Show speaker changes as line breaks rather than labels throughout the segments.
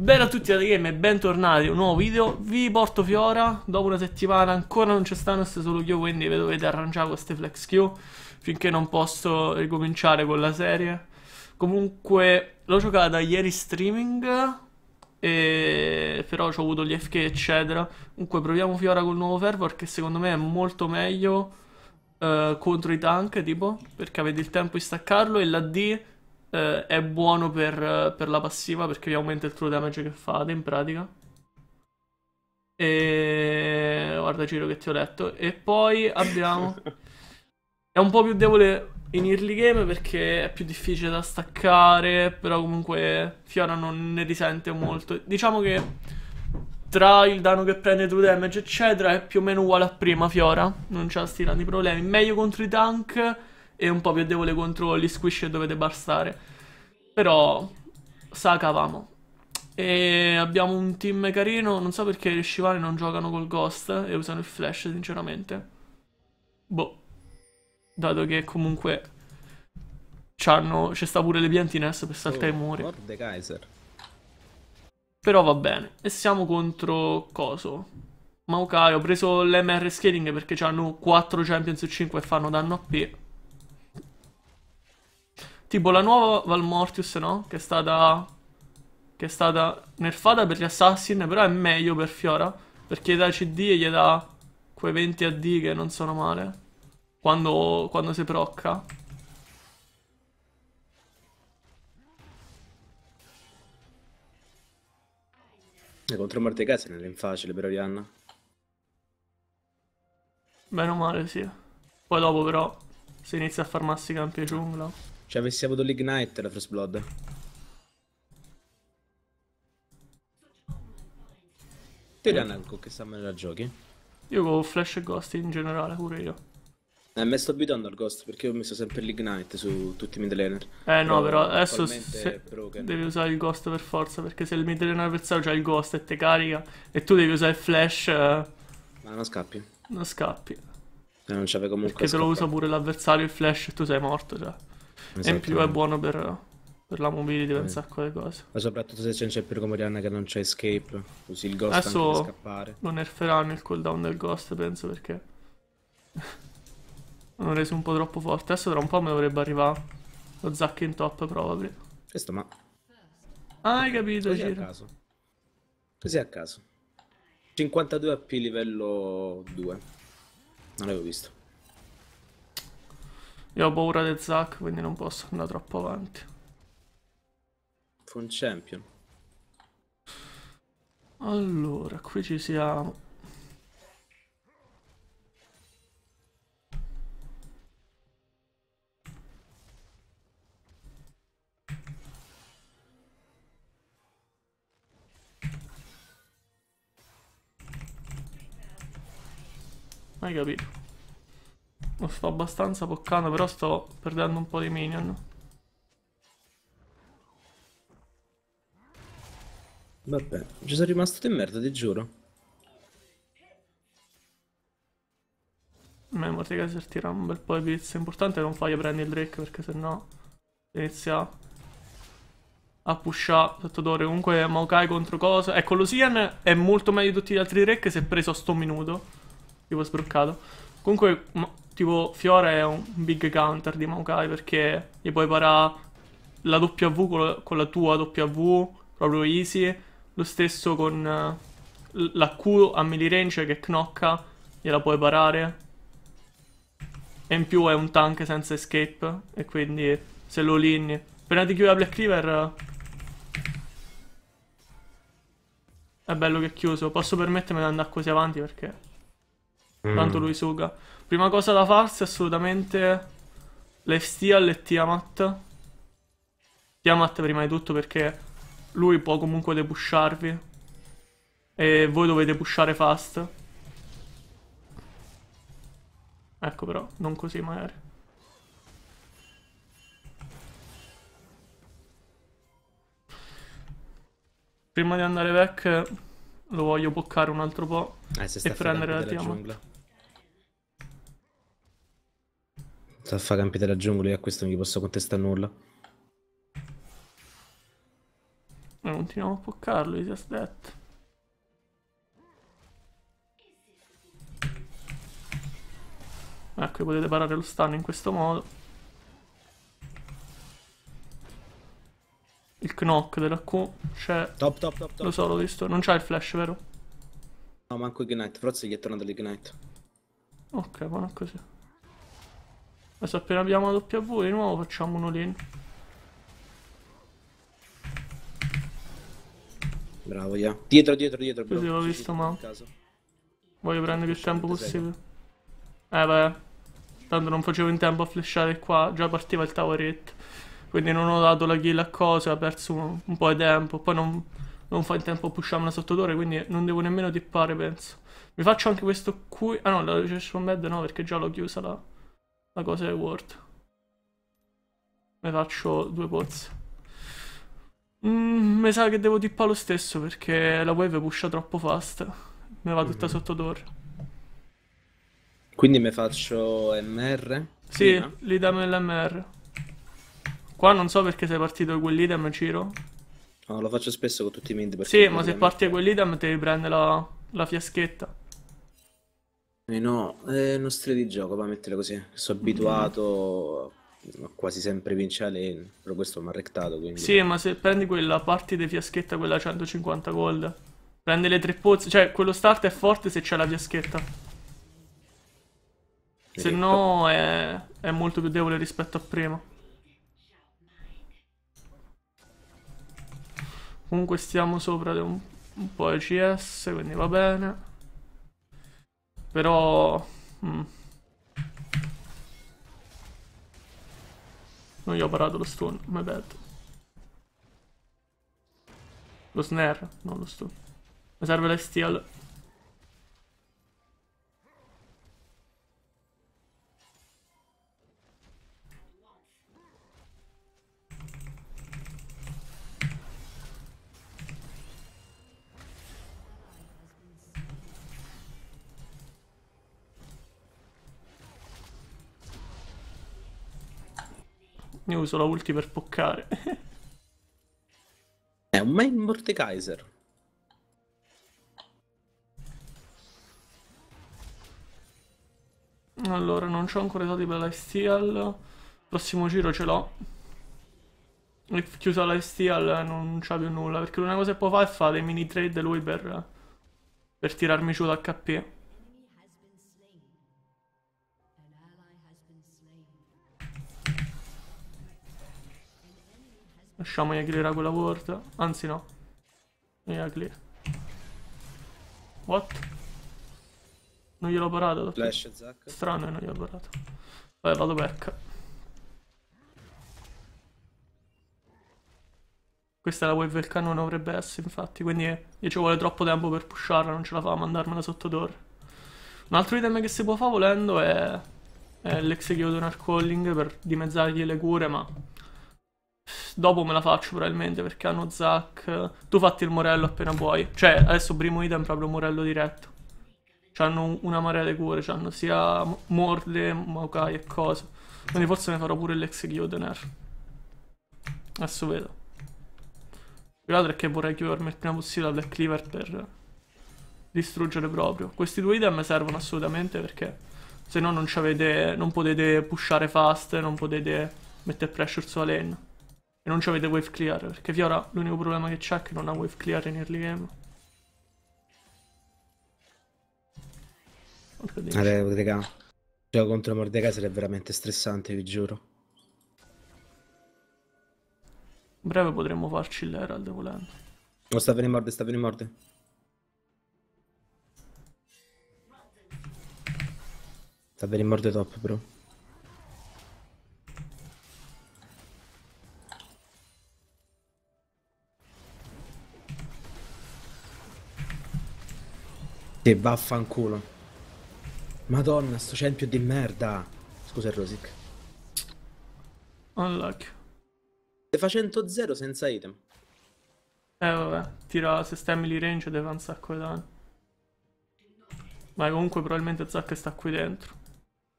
Bene a tutti da Game e bentornati a un nuovo video. Vi porto Fiora. Dopo una settimana ancora non c'è Stanos solo io Quindi vi dovete arrangiare queste flex Q Finché non posso ricominciare con la serie. Comunque l'ho giocata ieri streaming e... Però ho avuto gli FK eccetera. Comunque proviamo Fiora col nuovo Fervor Che secondo me è molto meglio uh, Contro i tank tipo Perché avete il tempo di staccarlo E la D eh, è buono per, per, la passiva perché vi aumenta il true damage che fate in pratica. E guarda Giro che ti ho letto. E poi abbiamo... è un po' più debole in early game perché è più difficile da staccare, però comunque Fiora non ne risente molto. Diciamo che tra il danno che prende true damage eccetera è più o meno uguale a prima Fiora, non c'ha sti grandi problemi. Meglio contro i tank e un po' più debole contro gli squish che dovete bastare. Però sa cavamo. E abbiamo un team carino, non so perché i Shivani non giocano col Ghost e usano il Flash, sinceramente. Boh. Dato che comunque c'è sta pure le piantines per saltare oh, i muri. Kaiser. Però va bene. E siamo contro Coso. Maokai, ho preso l'MR Scaling perché hanno 4 champion su 5 e fanno danno a P. Tipo la nuova Valmortius, no? Che è stata... Che è stata nerfata per gli assassin, però è meglio per Fiora. Perché gli dà CD e gli dà quei 20 AD che non sono male. Quando, quando si procca.
E contro Mordecai non è facile per Orianna.
Meno male, sì. Poi dopo però si inizia a farmarsi campi giungla.
Cioè avessi avuto l'Ignite la First Blood. Te Rihanna con che me la giochi?
Io con Flash e Ghost in generale, pure io.
Eh, me sto abituando al Ghost perché ho messo sempre l'Ignite su tutti i mid laner.
Eh no, però adesso devi usare il Ghost per forza perché se il mid laner avversario c'ha il Ghost e te carica e tu devi usare il Flash... Eh...
Ma non scappi.
Non scappi.
Eh, non c'ave comunque
Perché se lo usa pure l'avversario il Flash e tu sei morto, cioè. Esatto. E in più è buono per, per la mobility per un sacco di cose.
Ma soprattutto se c'è più come Rihanna che non c'è escape, usi il ghost Adesso anche per scappare.
lo nerferanno il cooldown del ghost, penso, perché... Hanno reso un po' troppo forte. Adesso tra un po' mi dovrebbe arrivare lo Zack in top, probably.
Questo ma...
Ah, hai capito,
Così Giro. a caso. Così a caso. 52 AP livello 2. Non l'avevo visto.
Io ho paura del Zack, quindi non posso andare troppo avanti.
Fu un champion.
Allora, qui ci siamo. Hai capito? Lo sto abbastanza poccando, però sto perdendo un po' di minion.
Vabbè, ci sono rimasto di merda, ti giuro.
A me Mordecai tira un bel po' di pizza. Importante non fargli prendere il Drake perché sennò inizia a pushare sotto torre. Comunque Maokai contro cosa. Ecco, lo Sian è molto meglio di tutti gli altri Drake se è preso a sto minuto. Tipo sbroccato. Comunque Tipo, Fiora è un big counter di Maokai perché gli puoi parare la W con la tua W proprio easy. Lo stesso con uh, la Q a melee range che knocca, gliela puoi parare. E in più è un tank senza escape e quindi se lo linni. Appena ti chiude la Black Cleaver è bello che è chiuso. Posso permettermi di andare così avanti perché mm. tanto lui suga. Prima cosa da farsi è assolutamente Lifesteal e Tiamat. Tiamat prima di tutto perché lui può comunque depusharvi. E voi dovete pushare fast. Ecco però, non così magari. Prima di andare back lo voglio boccare un altro po' eh, e prendere la Tiamat. Giungla.
Sta a fare campi della giungla e a questo non gli posso contestare nulla.
Noi continuiamo a poccarlo, easy as that. Ecco, potete parare lo stun in questo modo. Il knock della Q c'è.
Top, top, top, top.
Lo so, l'ho visto. Non c'ha il flash, vero?
No, manco Ignite. Forse gli è tornato l'Ignite.
Ok, buono così. Adesso appena abbiamo la W di nuovo facciamo un all-in.
Bravo, yeah. Dietro, dietro, dietro.
Sì, sì, l'ho visto, ma-. Voglio prendere più tempo possibile. Eh beh, tanto non facevo in tempo a flashare qua, già partiva il tower hit. Quindi non ho dato la kill a cosa, ho perso un, un po' di tempo. Poi non, non fa in tempo a pusharmi la sottotorre, quindi non devo nemmeno tippare, penso. Mi faccio anche questo qui. Ah no, la Recession Bed no, perché già l'ho chiusa la, la cosa del Word. Mi faccio due pozzi. Mm, mi sa che devo tippare lo stesso perché la wave pusha troppo fast. Mi va tutta
Mhm.
sotto torre.
Quindi mi faccio MR.
Sì,
prima.
l'idem dell'MR. Qua non so perché sei partito con quell'idem, Ciro.
No, lo faccio spesso con tutti i mid.
Sì, ma se parti con quell'idem ti riprende la, la fiaschetta.
Eh no, è uno stile di gioco, va a mettere così. Sono abituato a quasi sempre vincere lane, però questo mi ha rectato, quindi...
Sì, ma se prendi quella parti di fiaschetta, quella a 150 gold. Prendi le tre pozze, cioè quello start è forte se c'è la fiaschetta. Se no è, è molto più debole rispetto a prima. Comunque stiamo sopra di un, un po' di CS, quindi va bene. Però... mm. Non gli ho parato lo stun, my bad. Lo snare, non lo stun. Mi serve la steal. Io uso la ulti per poccare.
È un main Mordekaiser.
Allora, non c'ho ancora i dati per lifesteal. Prossimo giro ce l'ho. E chiusa lifesteal non c'ha più nulla. Perché l'unica cosa che può fare è fare dei mini trade lui per, per tirarmi giù l'HP. Lasciamogli clearare quella ward. Anzi no. Clear. What? Non gliel'ho parato.
Flash, Zac.
Strano che non gli ho parato. Vabbè, vado back. Questa è la wave del cannone dovrebbe essere, infatti. Quindi io ci vuole troppo tempo per pusharla, non ce la fa a mandarmela sotto torre. Un altro item che si può fare volendo è, è l'executioner calling per dimezzargli le cure, ma dopo me la faccio probabilmente perché hanno Zac. Tu fatti il morello appena puoi. Cioè, adesso primo item proprio morello diretto. C'hanno una marea di cure, c'hanno sia morde, Maokai e cose. Quindi forse ne farò pure l'executioner. Adesso vedo. Più che è che vorrei chiudermi il prima possibile la Black Cleaver per distruggere proprio. Questi due item servono assolutamente perché se no non non potete pushare fast, non potete mettere pressure sulla lane. E non c'avete wave clear. Perché Fiora l'unico problema che c'ha è che non ha wave clear in early game.
Allora, raga, gioco contro Mordekaiser è veramente stressante, vi giuro.
In breve potremmo farci l'Herald volendo.
Oh, sta venendo morde, sta venendo morde. Sta venendo morde top, bro. Che vaffanculo. Madonna, sto champion di merda. Scusa, Rosic.
Unlucky.
Se fa 100-0 senza item.
Eh vabbè, tira se stai melee range deve fare un sacco di danni. Ma comunque probabilmente Zack sta qui dentro.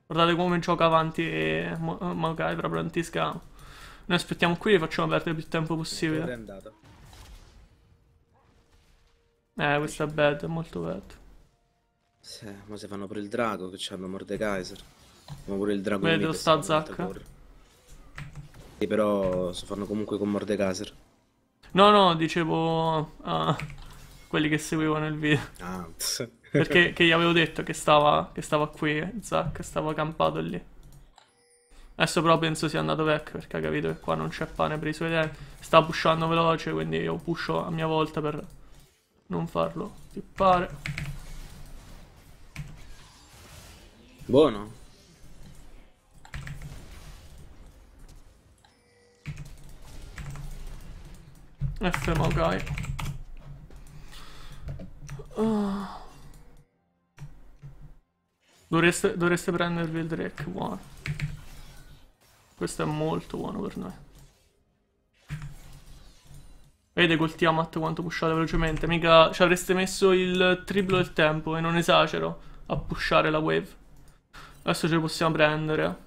Guardate come gioca avanti e Maokai proprio anti-scam. Noi aspettiamo qui e facciamo perdere più tempo possibile. Eh, questo è bad, è molto bad.
Sì, ma se fanno pure il drago che hanno Mordekaiser. Ma pure il drago mid
sta Zac?
Sì, però si fanno comunque con Mordekaiser.
No, no, dicevo a quelli che seguivano il video.
Ah,
Perché che gli avevo detto che stava, che stava qui, Zac, stava campato lì. Adesso però penso sia andato vecchio perché ha capito che qua non c'è pane per i suoi tempi. Sta pushando veloce, quindi io pusho a mia volta per non farlo tippare.
Buono.
F Mogai. Ah. Dovreste, dovreste prendervi il Drake, buono. Questo è molto buono per noi. Vedete col Tiamat quanto pushate velocemente. Mica ci avreste messo il triplo del tempo e non esagero a pushare la wave. Adesso ce li possiamo prendere.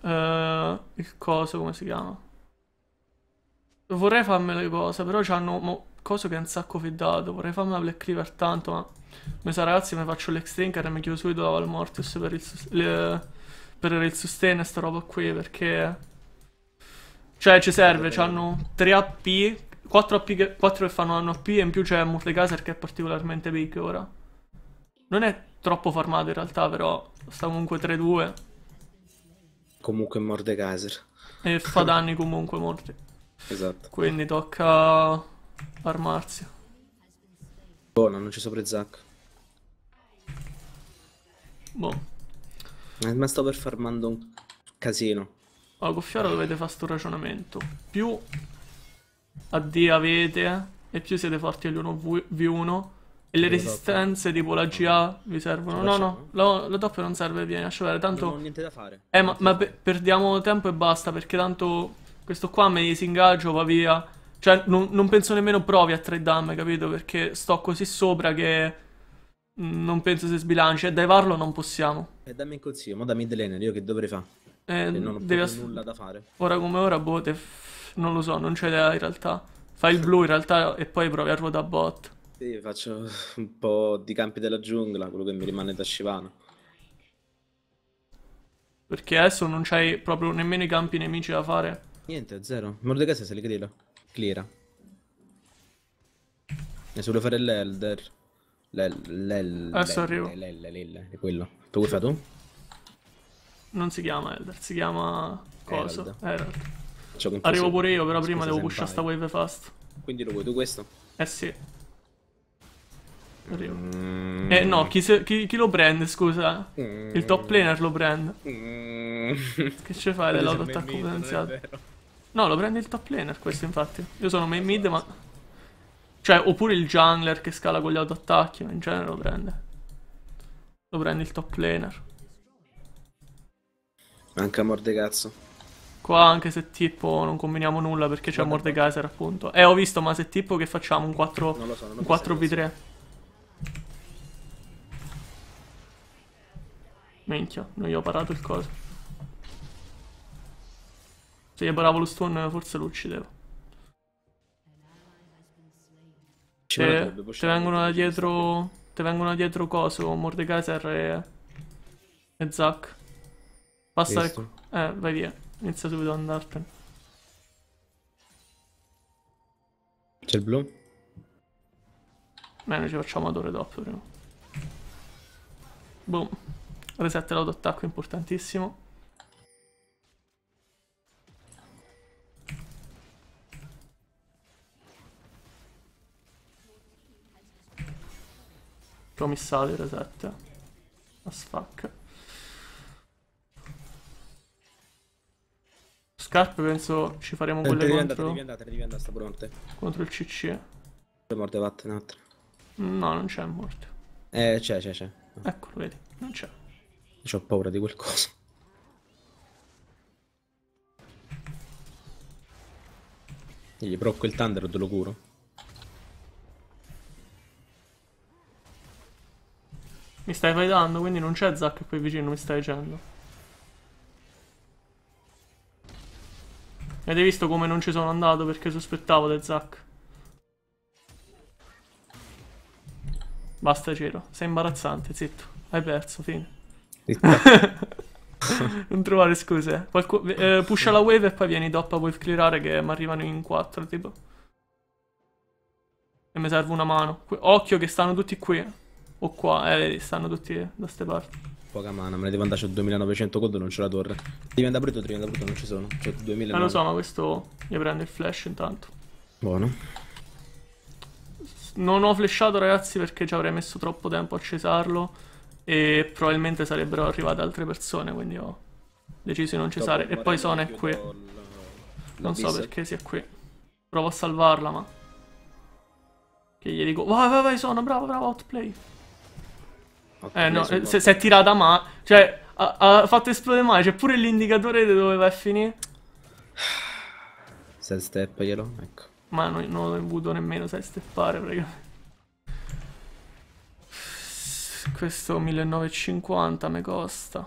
Eh, il coso come si chiama? Vorrei farmi le cose, però c'hanno mo, coso che è un sacco fiddato. Vorrei farmi la Black Cleaver tanto, ma mi sa ragazzi mi faccio l'extinker e mi chiudo subito al Mortius per il, le- per il sustain e sta roba qui perché... Cioè ci serve, c'hanno 3 AP, 4 AP che, 4 che fanno danno AP e in più c'è Mordekaiser che è particolarmente big ora. Non è troppo farmato in realtà, però sta comunque 3-2
Comunque Mordekaiser.
e fa danni comunque molti.
Esatto.
Quindi tocca armarsi.
Buono, non ci sopra Zac.
Boh.
Ma sto per farmando un casino.
Allora, con Fiora dovete fare sto ragionamento. Più AD avete e più siete forti agli 1v1 e le
Lo
resistenze tipo la GA vi servono. No, no, la, la top non serve, vieni, lascia vedere.
Non ho
Tanto...
niente da fare.
Eh, ma, ma pe- perdiamo tempo e basta perché tanto questo qua me disingaggio, va via. Cioè, non, non penso nemmeno provi a trade damage, capito? Perché sto così sopra che non penso si sbilanci e divarlo non possiamo.
E dammi un consiglio, mo da mid laner, io che dovrei fare?
Eh,
non ho
devi
nulla da fare.
Ora come ora, boh, te non lo so, non c'è idea in realtà. Fai il blu in realtà e poi provi a ruotare a bot.
Sì, faccio un po' di campi della giungla, quello che mi rimane da Shivano.
Perché adesso non c'hai proprio nemmeno i campi nemici da fare.
Niente, zero. Mordekaiser se li cleara. Cleara. Ne solo fare l'Elder. L'el... l'el...
Adesso arrivo.
l'el- l'el- l'el- è quello. Tu vuoi fare tu?
Non si chiama Elder, si chiama... Coso?
Herald.
Arrivo pure io, però prima devo pushare sta wave fast.
Quindi lo vuoi tu questo?
Eh sì.
Mm.
Eh no, chi, se- chi- chi lo prende, scusa?
Mm.
Il top laner lo prende.
Mm.
Che ci fai dell'auto-attacco potenziato? No, lo prende il top laner questo infatti. Io sono main mid ma... Cioè, oppure il jungler che scala con gli autoattacchi, ma in genere lo prende. Lo prende il top laner.
Manca Mordecazzo.
Qua anche se tipo non combiniamo nulla perché c'è. Mordekaiser appunto. Eh, ho visto, ma se tipo che facciamo un 4...
Non lo so, non
un
visto,
4v3. Minchia, non gli ho parato il coso. Se gli paravo lo stun forse lo uccidevo.
Ci
Te, te vengono da dietro. Te vengono da dietro coso, Mordekaiser e. e Zack. Passa
Visto.
Eh, vai via. Inizia subito ad andartene.
C'è il blu?
Noi ci facciamo adore dopo prima. Boom. Reset l'autotacco importantissimo. Promissato il reset. As fuck. Scarpe penso ci faremo
Te
quelle
devi andare,
contro,
devi andare, devi andare, sta pure morte.
contro il CC.
Morte, vattene, vattene.
No, non c'è morte.
Eh, c'è, c'è, c'è.
Eccolo, vedi, non c'è.
Ho paura di. E Gli procco il thunder o te lo curo?
Mi stai fightando, quindi non c'è Zack qui vicino, mi stai dicendo. Avete visto come non ci sono andato perché sospettavo di Zack? Basta Ciro, sei imbarazzante, zitto. Hai perso, fine. non trovare scuse. Qualcu- eh, pusha la wave e poi vieni dopo a wave clearare che mi arrivano in 4, tipo. E mi serve una mano. Que- Occhio che stanno tutti qui. O qua, eh, vedi, stanno tutti da ste parti.
Poca mana, me ne devo andare, c'ho 2900 gold, non c'ho la torre. Andare brutto, andare brutto, non ci sono. C'ho 2000
Eh lo so, ma questo gli prende il flash intanto.
Buono.
Non ho flashato ragazzi perché ci avrei messo troppo tempo a cesarlo e probabilmente sarebbero arrivate altre persone, quindi ho deciso di non cesare. E poi Sona è qui. Non so perché sia qui. Provo a salvarla, ma... Che gli dico... Vai, vai, vai, Sona, bravo, bravo, outplay. Eh no, eh, se, si è tirata ma... Cioè, ha, ha fatto esplodere male. C'è pure l'indicatore di dove va a finire.
Set step glielo, ecco.
Ma non, non ho avuto nemmeno 6 steppare praticamente. Questo 1950 mi costa.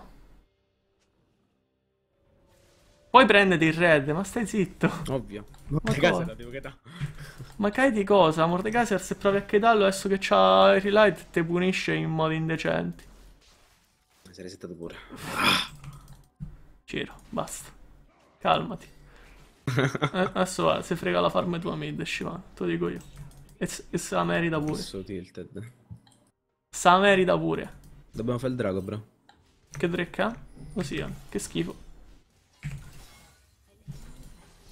Poi prendete il red, ma stai zitto.
Ovvio.
Cosa?
la devo che da.
Ma cai di cosa? Mordekaiser se provi a chitarlo adesso che c'ha il relight te punisce in modi indecenti.
Mi sei resettato pure.
Ciro, basta. Calmati. Eh, adesso va, se frega la farm tua mid, Shivano, te lo dico io. E, e se la merita pure.
Questo tilted.
Se la merita pure.
Dobbiamo fare il drago, bro.
Che drecca? Così, eh, che schifo.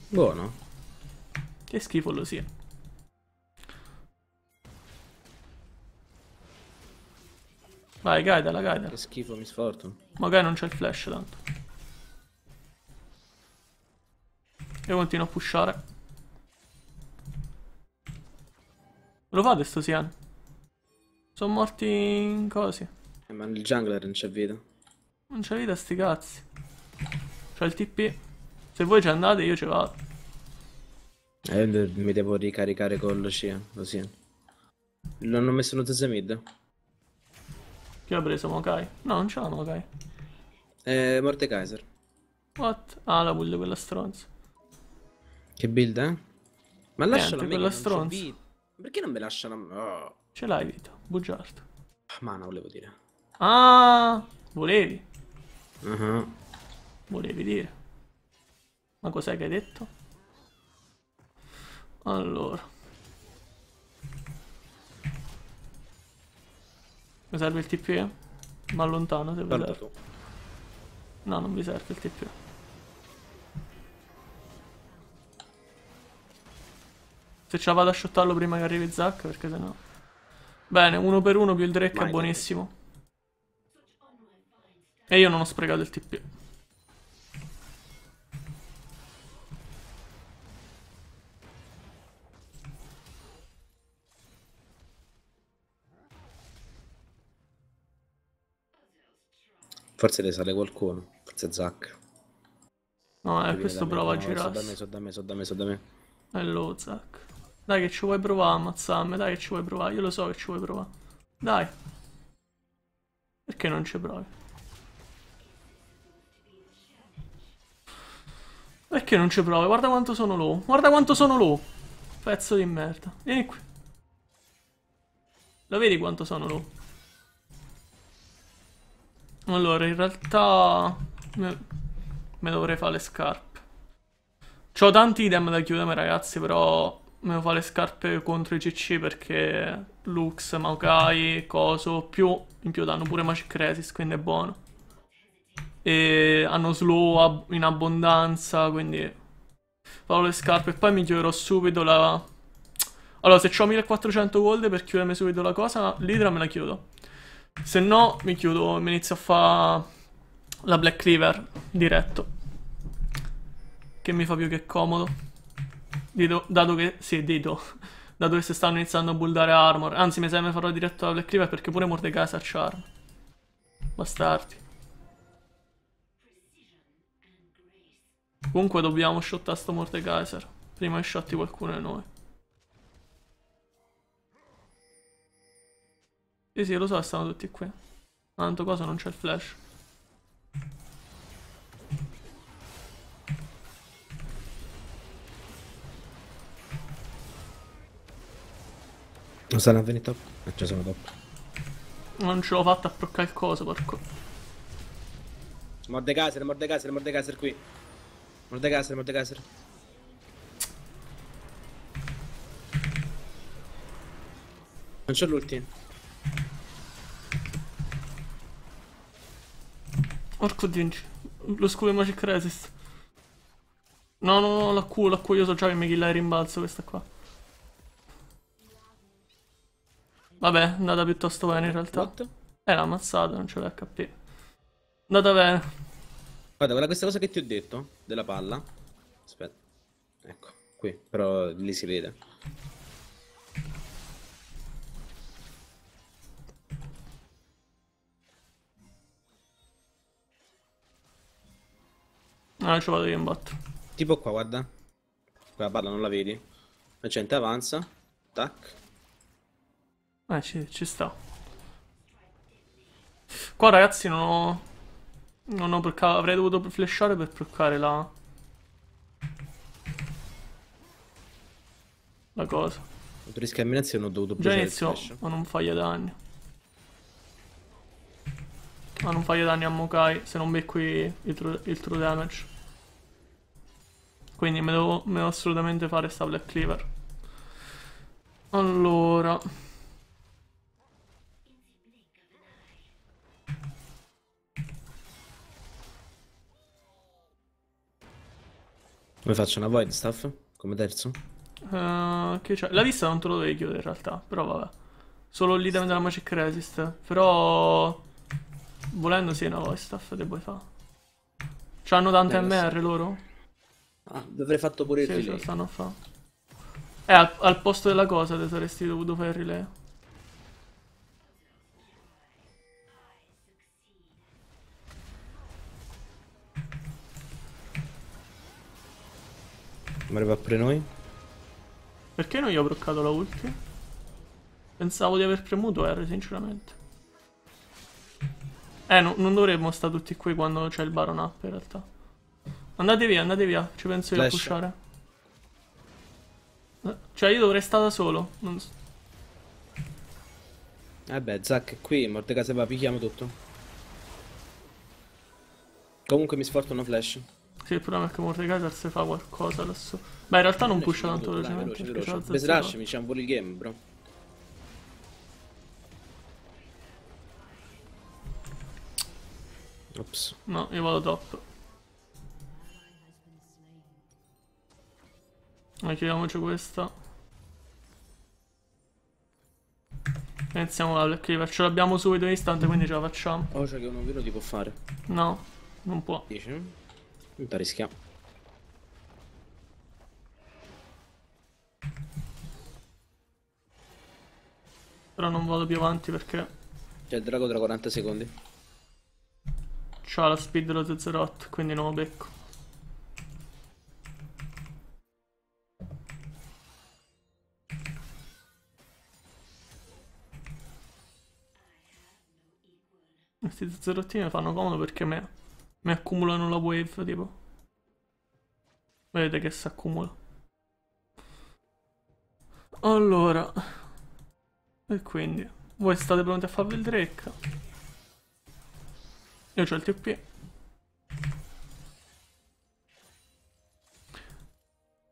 Buono.
Che schifo lo sia. Vai, guidala, guidala.
Che schifo, mi sforzo.
Magari non c'è il flash tanto. Io continuo a pushare. Lo fate sto Sian? Sono morti in cosi.
Eh, ma il jungler non c'è vita.
Non c'è vita sti cazzi. C'è il TP. Se voi ci andate io ci vado.
Eh, mi devo ricaricare con lo scia, così. Non ho messo uno ZZ mid.
Chi ha preso Mokai? No, non ce l'ha Mokai.
Eh, Mordekaiser.
What? Ah, la build quella stronza.
Che build, eh? Ma lascialo a me
quella
che non c'ho
stronza.
Perché non me lasciano a me? Oh.
Ce l'hai vita, bugiardo.
Mana, volevo dire.
Ah, volevi.
Ah,
Volevi dire. Ma cos'è che hai detto? Allora. Mi serve il TP? Ma allontano se serve. No, non vi serve il TP. Se ce la vado a shottarlo prima che arrivi Zack, perché sennò... Bene, uno per uno più il Drake è buonissimo. E io non ho sprecato il TP.
Forse le sale qualcuno. Forse Zack.
No, eh, questo prova a
no, So da me,
girarsi.
so da me, so da me, so da me.
È lo Zack. Dai che ci vuoi provare, ammazzarmi, dai che ci vuoi provare. Io lo so che ci vuoi provare. Dai. Perché non ci provi? Perché non ci provi? Guarda quanto sono low. Guarda quanto sono low. Pezzo di merda. Vieni qui. Lo vedi quanto sono low? Allora, in realtà... Me, dovrei fare le scarpe. C'ho tanti idem da chiudermi, ragazzi, però me devo fare le scarpe contro i CC perché Lux, Maokai, Coso, più in più danno pure Magic Resist, quindi è buono. E hanno slow ab- in abbondanza, quindi farò le scarpe e poi mi chiuderò subito la... Allora, se ho 1400 gold per chiudermi subito la cosa, l'Hydra me la chiudo. Se no, mi chiudo, mi inizio a fare la Black Cleaver diretto. Che mi fa più che comodo. Dito- dato che, sì, dito. Dato che si stanno iniziando a buildare armor. Anzi, mi sa che mi farò diretto la Black perché pure Mordecai sa charm. Bastardi. Comunque dobbiamo shottare sto Mordekaiser. Prima che shotti qualcuno di noi. Sì, sì, lo so, stanno tutti qui. Tanto cosa non c'è il flash.
Non stanno a venire top? Eh, già sono top.
Non ce l'ho fatta a proccare il coso, porco.
Mordecaiser, Mordecaiser, Mordecaiser qui. Mordecaiser, Mordecaiser. Non c'ho l'ulti.
Porco dinci. Lo scudo di Magic Resist. No, no, no, la Q, la Q, io so già che mi killa il rimbalzo questa qua. Vabbè, è andata piuttosto bene in realtà.
What?
Eh, l'ha ammazzata, non c'è l'HP. È andata bene.
Guarda, quella questa cosa che ti ho detto della palla. Aspetta. Ecco, qui, però lì si vede.
Ah, ci vado io in bot.
Tipo qua, guarda. Quella palla non la vedi? La gente avanza. Tac.
Eh, ci, ci sta. Qua ragazzi non ho... Non ho proccato... Avrei dovuto flashare per proccare la... La cosa.
Per riscamminazione ho dovuto
Già inizio
flash.
a non fargli danni. A non fargli danni a Mokai se non becco il, true, il true damage. Quindi me devo, me devo assolutamente fare sta Black Cleaver. Allora...
Come faccio una void staff? Come terzo?
che c'è? La vista non te lo dovevi chiudere in realtà, però vabbè. Solo l'idem della Magic Resist. Però... Volendo sì, una voice staff te puoi fare. C'hanno tante
Eh, so.
MR loro?
Ah, avrei fatto pure
Sì,
relay.
stanno a fare. Eh, al, al posto della cosa te saresti dovuto fare il relay.
Ma arriva pure noi?
Perché non gli ho bloccato la ulti? Pensavo di aver premuto R, sinceramente. Eh, no- non dovremmo stare tutti qui quando c'è il Baron up, in realtà. Andate via, andate via. Ci penso io a pushare. Eh, Cioè, io dovrei stare da solo. Non s-
Vabbè, Eh Zac è qui, Mordecai va, picchiamo tutto. Comunque mi sforzo una flash.
Sì, il problema è che Mordekaiser se fa qualcosa adesso. Beh, in realtà non pusha tanto velocemente. ZZ.
rush, mi diciamo pure il game, bro. Ops.
No, io vado top. Ma chiediamoci questa. Iniziamo la Black Cleaver. Ce l'abbiamo subito in istante, quindi ce la facciamo.
Oh, c'è che uno vero ti può fare.
No, non può.
Dici? Ti rischiamo.
Però non vado più avanti perché
C'è il drago tra 40 secondi.
c'ha la speed dello Zezerot, quindi non lo becco. Questi zezzerottini mi fanno comodo perché mi, mi accumulano la wave, tipo. Vedete che si accumula. Allora. E quindi, voi state pronti a farvi il Drake? Io c'ho il TP.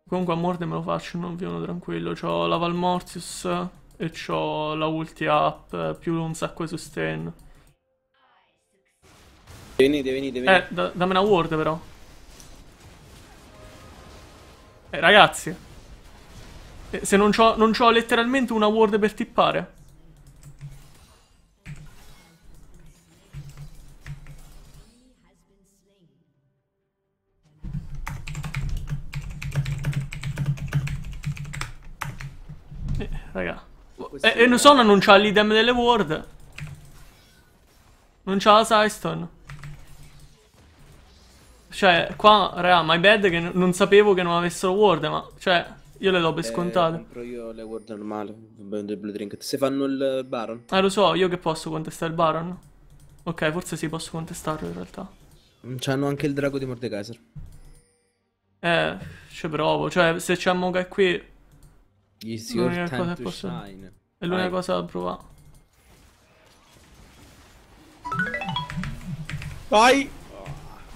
Comunque a Morde me lo faccio, non vi uno tranquillo. C'ho la Valmortius e c'ho la ulti up più un sacco di sustain.
Venite, venite, venite.
Eh, da- dammi una ward però. Eh, ragazzi. Eh, se non c'ho, non c'ho letteralmente una ward per tippare. Eh, raga.
Questo
E, e
è-
Sona non c'ha l'idem delle ward. Non c'ha la Sidestone. Cioè, qua, raga, my bad che n- non sapevo che non avessero ward, ma, cioè, io le do per
Eh,
scontate.
compro io le word normali. Il blue trinket. Se fanno il baron.
Eh, lo so, io che posso contestare il Baron? Ok, forse sì, posso contestarlo in realtà.
C'hanno anche il drago di Mordekaiser.
Eh, ci provo. Cioè, se c'è Moga qui,
It's
L'unica cosa che posso-
shine.
è l'unica cosa da provare.
Vai!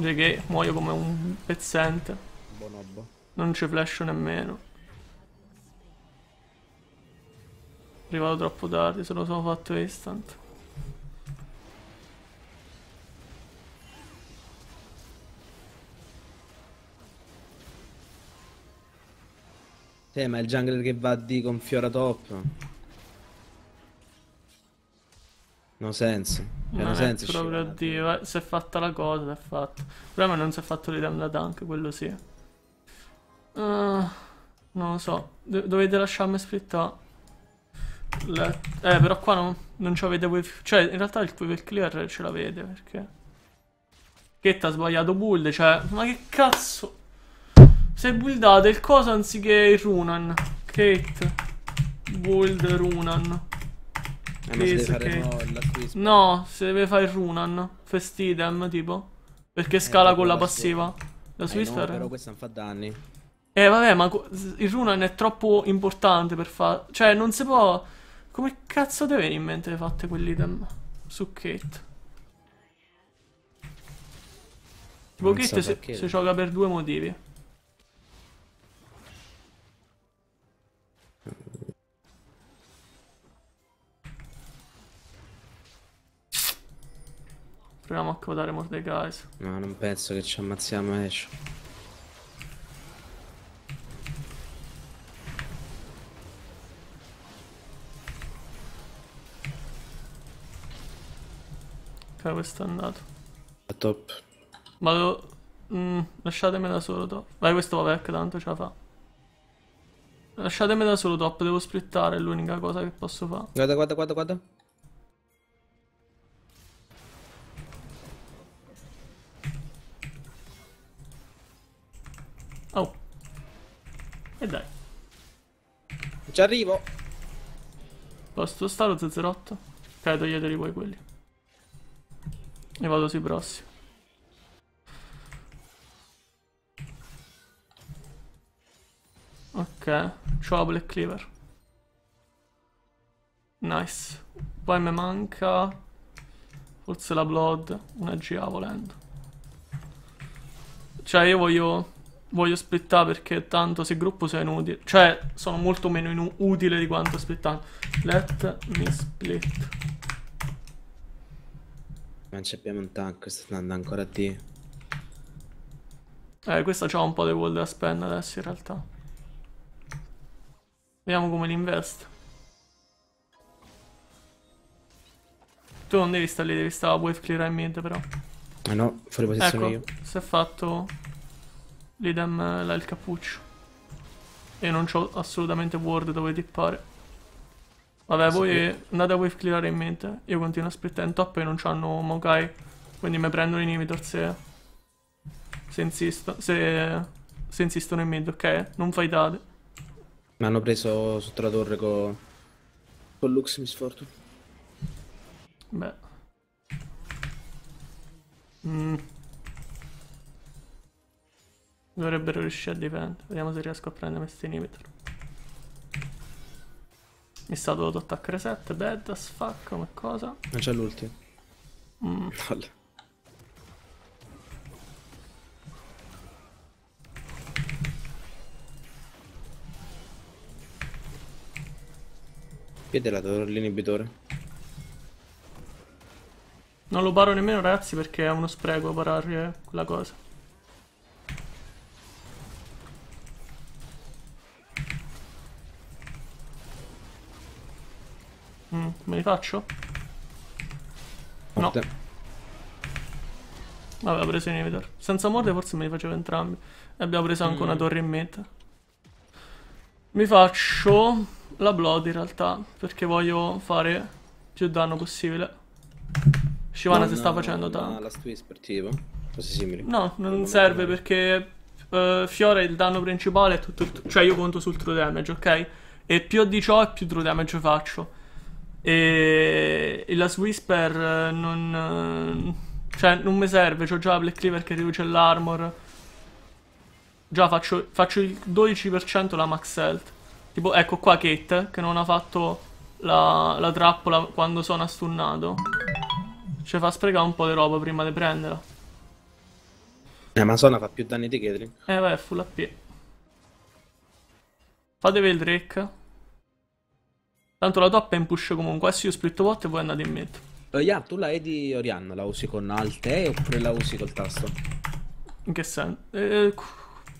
Che muoio come un pezzente.
Bonobo.
Non ci flash nemmeno. Arrivato troppo tardi, se lo sono fatto instant.
Sì, ma il jungler che va di con Fiora top. Senso. Cioè, no
Non è
senso.
proprio. Dio, eh, si è fatta la cosa, si è problema è che non si è fatto l'item da tank, quello sì. Ah, non lo so, Do- dovete lasciarmi splittare. Le- Eh, però qua non, non ci avete wave... Cioè, in realtà il wave clear ce l'avete, perché... Che ha sbagliato build, cioè... Ma che cazzo... Se buildate il coso anziché il Runan. Kate. Build Runan.
Eh, deve
Sì,
fare
ok.
no,
si deve fare il Runan. Festidem, tipo. Perché scala
Eh,
con la passiva. La
Eh,
Swisper.
no, però questa non fa danni.
Eh, vabbè, ma il Runan è troppo importante per fare. Cioè, non si può. Come cazzo te viene in mente le fatte quell'item su Kate? Tipo, Kate si, si gioca per due motivi. Proviamo a codare Mordecai.
No, non penso che ci ammazziamo Ash.
Ok, questo è andato.
A top.
Vado. Mm, lasciatemi da solo top. Vai, questo vabbè, che tanto ce la fa. Lasciatemi da solo top, devo splittare, è l'unica cosa che posso fare.
Guarda, guarda, guarda, guarda.
E dai.
Ci arrivo.
Posto sta lo 008? Ok, toglieteli voi quelli. E vado sui prossimi. Ok, ciao Black Cleaver. Nice. Poi mi manca forse la Blood, una GA volendo. Cioè io voglio voglio splittare perché tanto se gruppo sei inutile. Cioè sono molto meno inu- utile di quanto splittando. Let me split.
Non ci abbiamo un tank, sta andando ancora a D.
Eh, questa c'ha un po' di wall da spendere adesso in realtà. Vediamo come li investe. Tu non devi stare lì, devi stare a wave clear in mid però.
Eh no, fuori posizione
Ecco,
io.
si è fatto l'idem eh, là il cappuccio. E non c'ho assolutamente ward dove tippare. Vabbè,
Sì.
voi andate a wave clear in mente. Io continuo a splittare in top e non c'hanno Mokai. Quindi mi prendo l'inhibitor se. Se insisto. Se. Se insistono in mid, ok? Non fightate.
Mi hanno preso sotto la torre con... Con Lux Misfortune.
Beh. Mm. Dovrebbero riuscire a difendere. Vediamo se riesco a prendere questi inhibitor. Mi sta dovuto attaccare 7, bad as fuck come cosa.
Non c'è l'ultimo.
Mm.
Lol. Chiedela l'inibitore.
Non lo paro nemmeno ragazzi perché è uno spreco parare quella cosa. Mm, me li faccio? No.
Morte.
Vabbè, ho preso inhibitor. Senza morde forse me li facevo entrambi. E abbiamo preso anche
Mm.
una torre in meta. Mi faccio la blood in realtà, perché voglio fare più danno possibile. Shivana si sta facendo
ma
tanto.
La Whisper tipo. Cose simili.
No, non
Come
serve
mettere-
perché eh, Fiora il danno principale è tutto il... Cioè io conto sul true damage, ok? E più di ciò e più true damage faccio. E il Last Whisper eh, non... eh, Cioè non mi serve, c'ho già la Black Cleaver che riduce l'armor. Già faccio, faccio il 12% la max health. Tipo, ecco qua Kate, che non ha fatto la, la trappola quando sono astunnato. Ci fa sprecare un po' di roba prima di prenderla.
Eh, ma Sona fa più danni di Gatling.
Eh, vai, full AP. Fatevi il Drake. Tanto la top è in push comunque. Adesso io split bot e voi andate in mid.
Uh, yeah, tu la E di Orianna la usi con Alt E oppure la usi col tasto?
In che senso? Eh,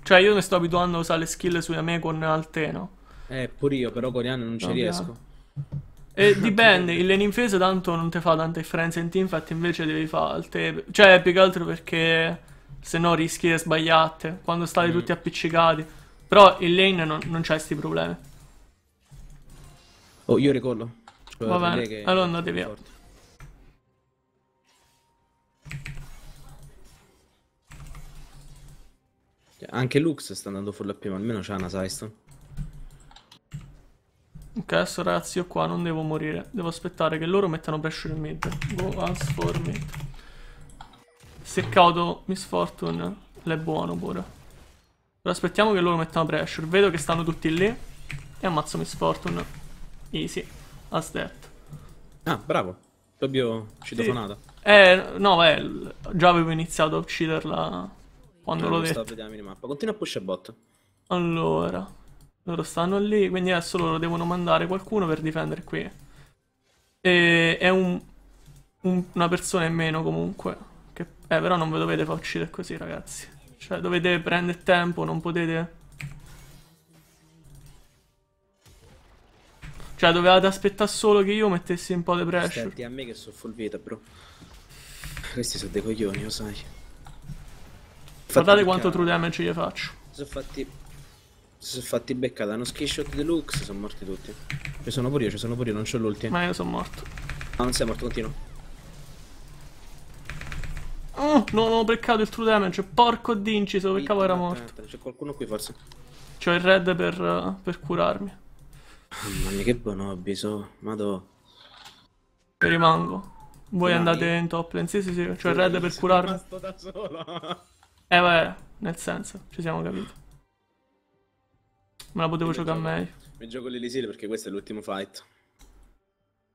cioè, io mi sto abituando a usare le skill su me con Alte, no?
Eh, pure io, però con Orianna non ci
No,
riesco.
E dipende, il lane in phase tanto non ti fa tanta differenza in team, infatti invece devi fare Alte. Cioè, più che altro perché se no rischi di sbagliate quando state
Mm.
tutti appiccicati. Però in lane non, non c'hai sti problemi.
Oh, io ricollo. Cioè,
Va bene,
che-
allora andate via.
forte. Cioè, Anche Lux sta andando full AP, ma almeno c'ha una Sidestone.
Ok, adesso ragazzi io qua non devo morire. Devo aspettare che loro mettano pressure in mid. Go as for mid. Se cauto Miss Fortune l'è buono pure. Però aspettiamo che loro mettano pressure. Vedo che stanno tutti lì. E ammazzo Miss Fortune. Easy. As that.
Ah, bravo. Proprio citofonata.
Eh, no, eh, l- già avevo iniziato a ucciderla quando l'ho
sto a
detto.
vedere la minimappa. Continua a push a bot.
Allora, loro stanno lì, quindi adesso loro devono mandare qualcuno per difendere qui. E è un, un- una persona in meno comunque. Che, eh, però non ve dovete far uccidere così, ragazzi. Cioè, dovete prendere tempo, non potete... Cioè, dovevate aspettare solo che io mettessi un po' di pressure.
Senti, a me che sono full vita, bro. Questi sono dei coglioni, lo sai.
Guardate quanto true damage gli faccio.
Si sono fatti. Si sono fatti beccare. Hanno screenshot deluxe. Sono morti tutti. Ci sono pure io, ci sono pure io. Non c'ho l'ultimo.
Ma io sono morto.
Ah, non sei morto, continuo.
Oh, non ho beccato il true damage. Porco d'inciso, peccavo era morto.
C'è qualcuno qui forse.
C'ho il red per, eh, per curarmi.
Mamma mia, che bonobi so. Madò.
E rimango. Voi
Rimani?
andate in top lane. Sì, sì, sì. C'ho il red per curarmi.
Sto da solo.
Eh, vabbè, nel senso, ci siamo capiti. Me la potevo
Mi
giocare
gioco-
meglio.
Mi gioco l'Elisile perché questo è l'ultimo fight.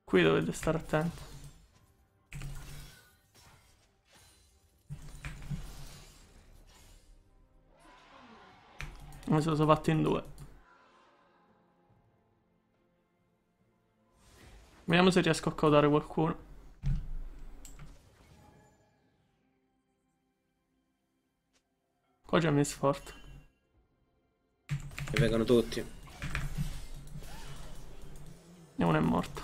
Qui dovete stare attenti. Mi sono fatti in due. Vediamo se riesco a caudare qualcuno. Qua c'è Miss Fort.
E vengono tutti.
E uno è morto.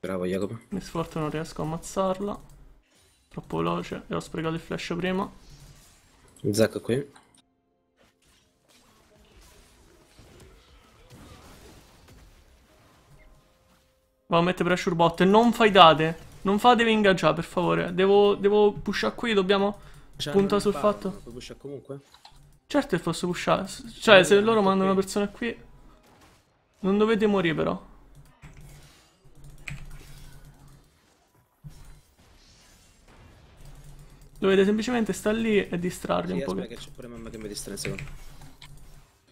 Bravo Jacopo.
Miss Fort non riesco a ammazzarla. Troppo veloce. E ho sprecato il flash prima.
Zac qui.
Vado a mettere pressure bot. E non fai date. Non fatevi ingaggiare, per favore. Devo, devo pushare qui. Dobbiamo puntare sul fatto.
Puoi pushare comunque?
Certo che posso pushare. Cioè, se loro mandano una persona qui. Non dovete morire, però. Dovete semplicemente stare lì e distrarli
Sì,
un
aspetta
po'.
che c'è pure mamma che mi distrae un secondo.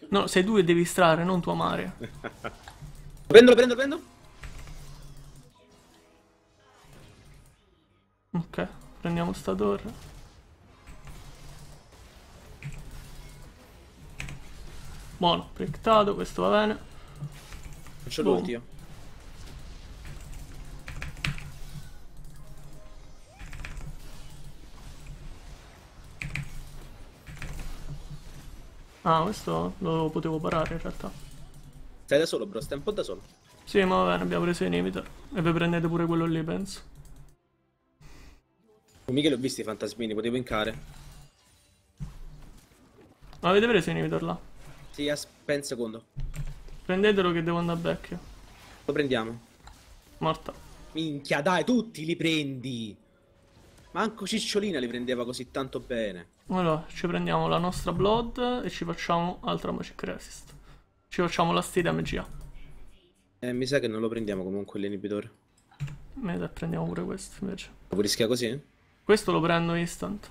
No, sei tu che devi distrarre, non tua madre.
Prendo, prendo, prendo.
Ok, prendiamo sta torre. Buono, proiettato, questo va bene.
Non c'ho
Boom.
l'ulti io.
Ah, questo lo potevo parare in realtà.
Stai da solo, bro. Stai un po' da solo.
Sì, ma va bene, abbiamo preso i inhibitor. E vi prendete pure quello lì, penso.
Oh, mica li ho visti i fantasmini, potevo incare.
Ma avete preso inhibitor là?
Sì, aspetta un secondo.
Prendetelo che devo andare back.
Lo prendiamo.
Morta.
Minchia, dai, tutti li prendi. Manco Cicciolina li prendeva così tanto bene.
Allora, ci prendiamo la nostra blood e ci facciamo altra magic resist. Ci facciamo la state MGA.
Eh, mi sa che non lo prendiamo comunque l'inibitore.
E prendiamo pure questo invece.
Lo rischia così?
Questo lo prendo instant.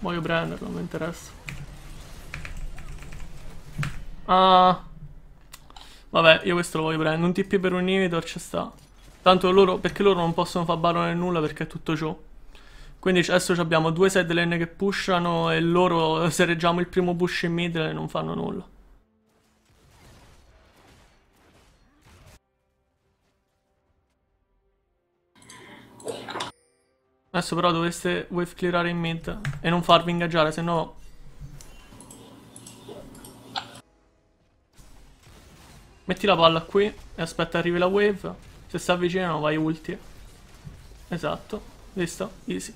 Voglio prenderlo, non mi interessa. Ah. Vabbè, io questo lo voglio prendere. Un TP per un inhibitor ci sta. Tanto loro, perché loro non possono fare baron né nulla perché è tutto ciò. Quindi adesso abbiamo due side lane che pushano e loro se reggiamo il primo push in mid non fanno nulla. Adesso però dovreste wave clearare in mid e non farvi ingaggiare, se no... Metti la palla qui e aspetta arrivi la wave. Se si avvicinano vai ulti. Esatto, visto? Easy.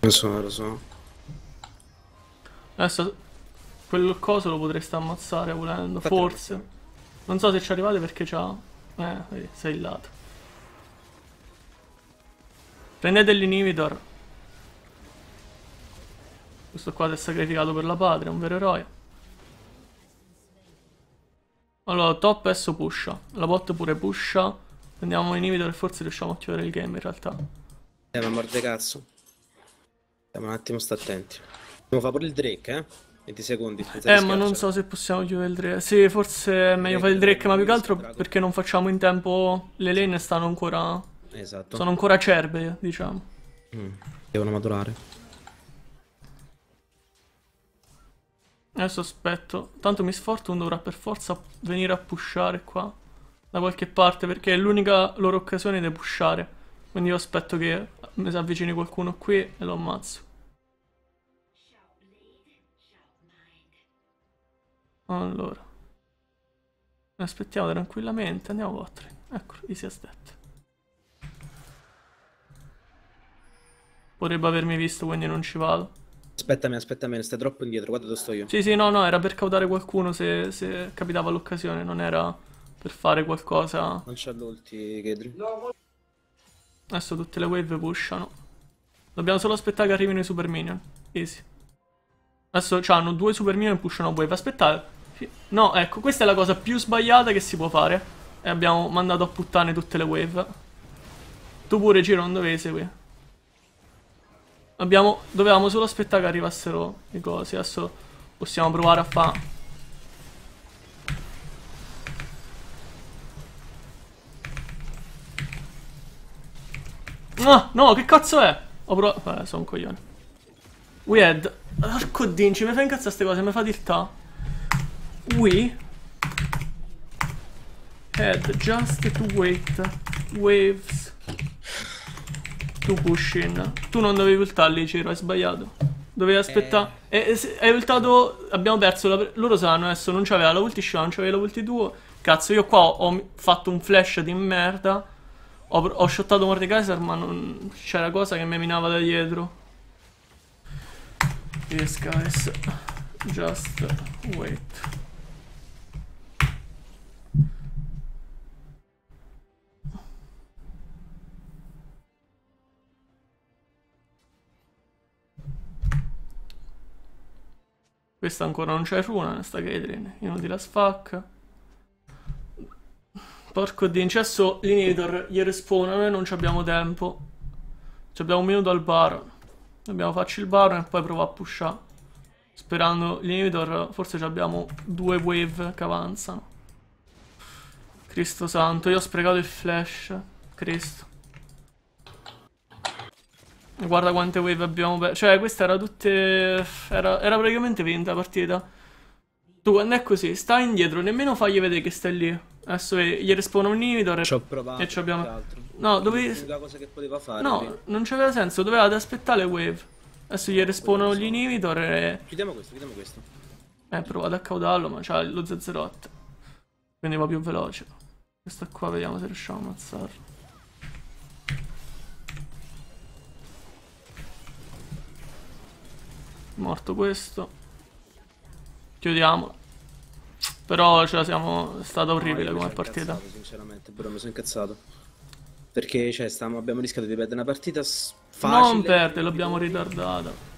Lo so, lo so.
Adesso quel coso lo potreste ammazzare volendo, forse. Non so se ci arrivate perché c'ha... Eh, vedi, sei il lato. Prendete l'inhibitor. Questo qua si è sacrificato per la patria, è un vero eroe. Allora, top adesso pusha. La bot pure pusha. Prendiamo l'inhibitor e forse riusciamo a chiudere il game in realtà.
Eh, ma morde cazzo. Stiamo un attimo, sta attenti. Devo fare pure il Drake, eh? 20 secondi.
Eh, ma non so se possiamo chiudere il Drake. Sì, forse è meglio fare il Drake, ma più che altro perché non facciamo in tempo. Le lane stanno ancora.
Esatto.
Sono ancora acerbe, diciamo.
Mm, Devono maturare.
Adesso aspetto. Tanto Miss Fortune dovrà per forza venire a pushare qua. Da qualche parte, perché è l'unica loro occasione di pushare. Quindi io aspetto che mi si avvicini qualcuno qui e lo ammazzo. Allora. Aspettiamo tranquillamente, andiamo a botlane. Eccolo, easy as that. Potrebbe avermi visto, quindi non ci vado.
Aspettami, aspettami, stai troppo indietro. Guarda dove sto io.
Sì, sì, no, no, era per cautare qualcuno se, se capitava l'occasione, non era per fare qualcosa.
Non c'ha l'ulti, Kedri.
Adesso tutte le wave pushano. Dobbiamo solo aspettare che arrivino i super minion. Easy. Adesso hanno due super minion e pushano wave. Aspettate. No, ecco, questa è la cosa più sbagliata che si può fare. E abbiamo mandato a puttane tutte le wave. Tu pure, Giro, non dovevi seguire. Abbiamo, dovevamo solo aspettare che arrivassero i cosi. Adesso possiamo provare a fare. Ah, no, che cazzo è? Ho provato. Eh, sono un coglione. We had. Porco dinci, mi fa incazzare queste cose, mi fa dirtà. We had just to wait waves to push in. Tu non dovevi ultarli, Ciro, hai sbagliato. Dovevi aspettare. E, se- hai ultato. Abbiamo perso. La... Loro sanno adesso. Non c'aveva la ulti non c'aveva la ulti duo. Cazzo, io qua ho ho fatto un flash di merda. Ho, ho shottato Mordekaiser, ma non c'era cosa che mi minava da dietro. Yes, guys. Just wait. Questa ancora non c'è runa, sta Caitlyn. Inutile a sfacca. Porco d'incesso, l'inhibitor gli respawn, noi non ci abbiamo tempo. Ci abbiamo un minuto al baron. Dobbiamo farci il baron e poi provare a pushare. Sperando l'inhibitor, forse abbiamo due wave che avanzano. Cristo santo, io ho sprecato il flash. Cristo. Guarda quante wave abbiamo perso. Cioè, questa era tutte. Era, era praticamente vinta la partita. Tu quando è così, stai indietro, nemmeno fagli vedere che stai lì. Adesso eh, gli respawn un inhibitor e
Ci ho provato.
e ci abbiamo-. No, dovevi-
L'unica cosa che poteva fare.
No,
sì.
non c'aveva senso, dovevate aspettare le wave. Adesso gli respawnano gli inhibitor e...
Chiudiamo questo, chiudiamo questo.
Eh, provate a caudarlo, ma c'ha lo Z08. Quindi va più veloce. Questo qua, vediamo se riusciamo a ammazzarlo. Morto questo. Chiudiamo. Però ce la siamo... È stata orribile
No,
come partita.
sinceramente, però mi sono incazzato. Perché, cioè, stiamo- abbiamo rischiato di perdere una partita facile.
Non perde, l'abbiamo ritardata.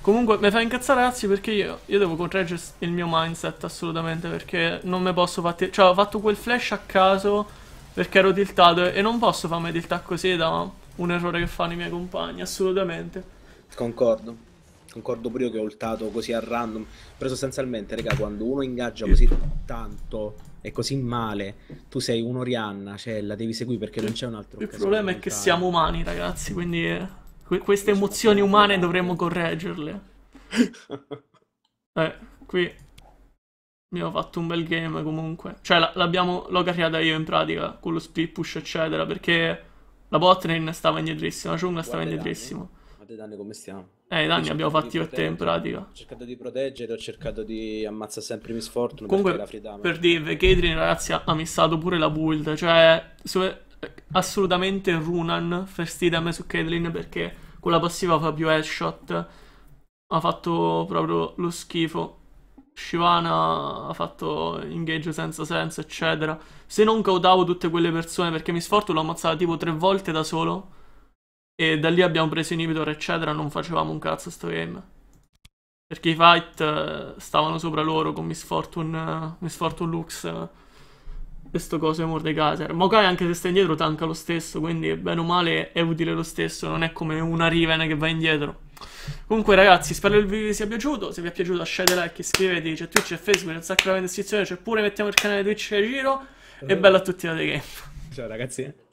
Comunque, mi fa incazzare ragazzi perché io, io devo correggere il mio mindset assolutamente perché non mi posso fare... Cioè, ho fatto quel flash a caso perché ero tiltato e non posso farmi tiltare così da un errore che fanno i miei compagni, assolutamente.
Concordo. Concordo pure io che ho ultato così a random. Però sostanzialmente, raga, quando uno ingaggia così tanto e così male, tu sei un Orianna, cioè la devi seguire perché non c'è un altro
Il problema è che siamo umani, ragazzi, quindi eh, queste emozioni umane dovremmo correggerle. eh, qui abbiamo fatto un bel game comunque. Cioè, l'abbiamo, l'ho caricata io in pratica con lo split push, eccetera, perché la botlane stava indietrissima, la giungla stava indietrissima.
Ma dei danni come stiamo?
Eh, i danni abbiamo fatti io e te in pratica.
Ho cercato di proteggere, ho cercato di ammazzare sempre Miss Fortune
Comunque, per dire, Caitlyn ragazzi ha missato pure la build, cioè assolutamente Runan first item su Caitlyn perché con la passiva fa più headshot. Ha fatto proprio lo schifo. Shivana ha fatto engage senza senso, eccetera. Se non cautavo tutte quelle persone, perché Miss Fortune l'ho ammazzata tipo tre volte da solo. E da lì abbiamo preso inhibitor, eccetera. Non facevamo un cazzo sto game. Perché i fight eh, stavano sopra loro con Miss Fortune, uh, Miss Fortune Lux. Uh, e sto coso è Mordekaiser. Mokai anche se sta indietro tanca lo stesso, quindi bene o male è utile lo stesso, non è come una Riven che va indietro. Comunque ragazzi, spero che il video vi sia piaciuto, se vi è piaciuto lasciate like, iscrivetevi, c'è Twitch e Facebook, nel sacco in descrizione, c'è pure mettiamo il canale Twitch e Giro, e bello a tutti la The Game.
Ciao ragazzi.